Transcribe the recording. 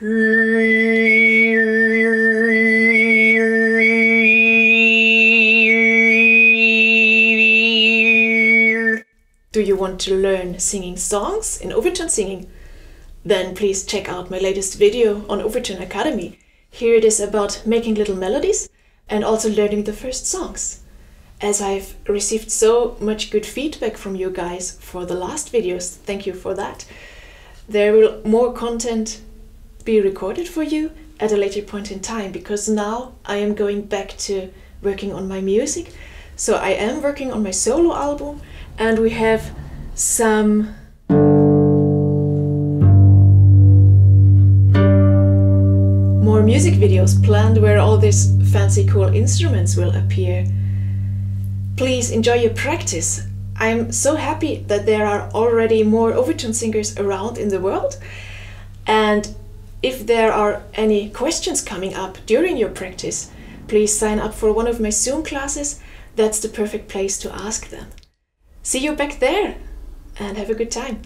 Do you want to learn singing songs in overtone singing? Then please check out my latest video on Overtone Academy. Here it is about making little melodies and also learning the first songs. As I've received so much good feedback from you guys for the last videos, thank you for that. There will more content be recorded for you at a later point in time because now I am going back to working on my music. So I am working on my solo album and we have some more music videos planned where all these fancy cool instruments will appear. Please enjoy your practice. I'm so happy that there are already more overtone singers around in the world. And if there are any questions coming up during your practice, please sign up for one of my Zoom classes. That's the perfect place to ask them. See you back there and have a good time.